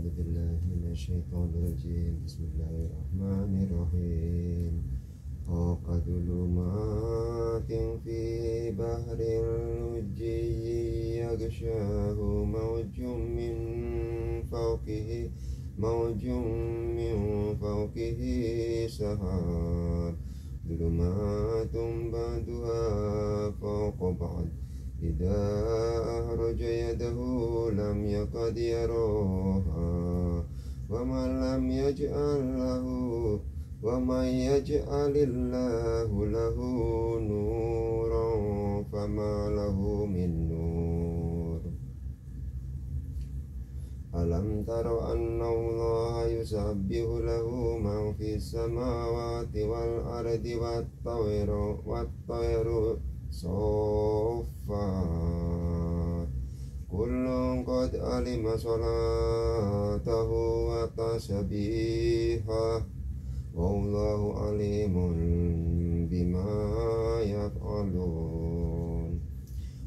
أعوذ بالله من الشيطان الرجيم. بسم الله الرحمن الرحيم. فوق ظلمات في بحر لجي يغشاه موج من فوقه موج من فوقه سحاب ظلمات بعدها فوق بعض. إذا أخرج يده لم يقد يراها ومن لم يجعل له ومن يجعل الله له نورا فما له من نور. ألم تر أن الله يسبح له من في السماوات والأرض والطير والطير صفات كل قد علم صلاته وتسبيحه والله عليم بما يفعلون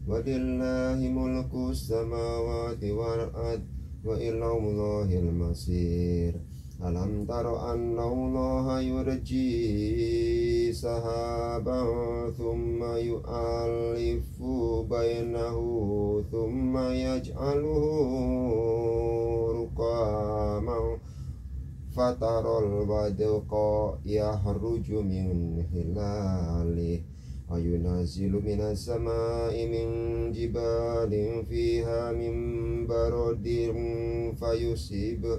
ولله ملك السماوات والأرض وإلى الله المصير ألم تر أن الله يرجي سحابا ثم يؤلف بينه ثم يجعله ركاما فترى الودق يخرج من خلاله وينزل من السماء من جبال فيها من برد فيصيب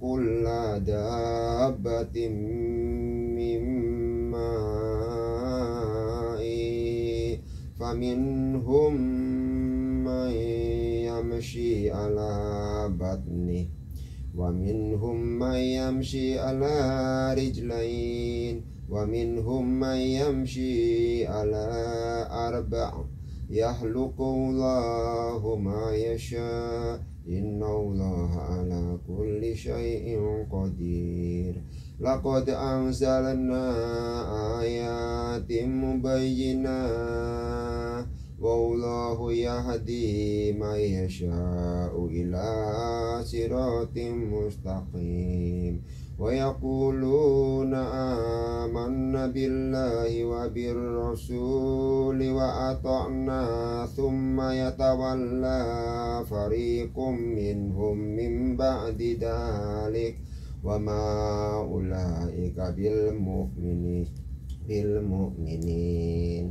كل دابة من ماء فمنهم من يمشي على بطنه ومنهم من يمشي على رجلين ومنهم من يمشي على أربع. يخلق الله ما يشاء. إن الله على كل شيء قدير. لقد أنزلنا آيات مبينات والله يهدي من يشاء إلى صراط مستقيم. ويقولون آمنا بالله وبالرسول وأطعنا ثم يتولى فريق منهم من بعد ذلك وما أولئك بالمؤمنين بالمؤمنين.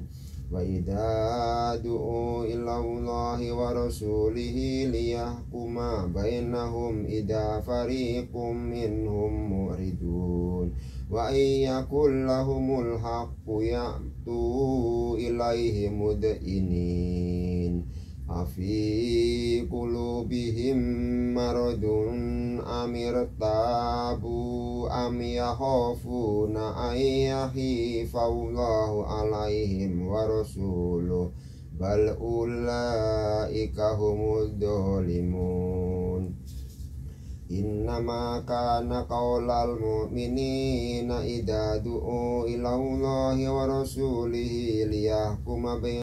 وإذا دعوا إلى الله ورسوله ليحكم بينهم إذا فريق منهم معرضون وإن يكن لهم الحق يأتوا إليه مدئنين أفي قلوبهم مرض أم ارتابوا أم يخافون أن يخيف الله عليهم ورسوله بل أولئك هم الظالمون إنما كان قول المؤمنين إذا دعوا إلى الله ورسوله ليحكم بين